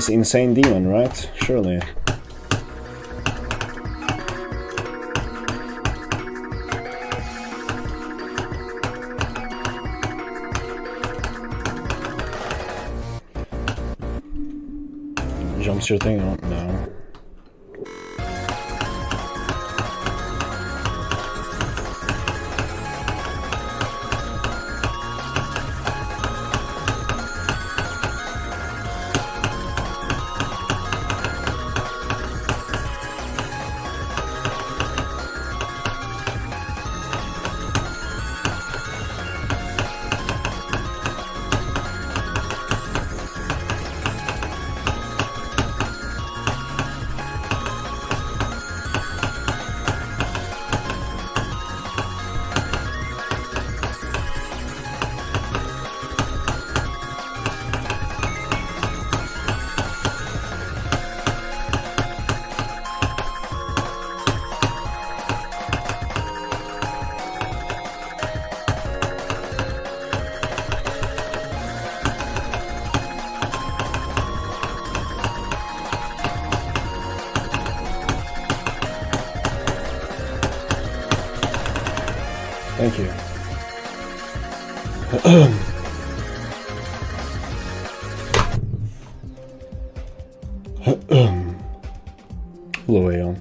This insane demon, right? Surely. Jumps your thing? Oh, no. Thank you. Hello,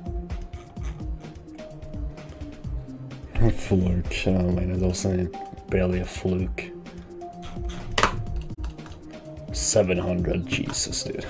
A fluke. Oh man, it was barely a fluke. 700, Jesus, dude.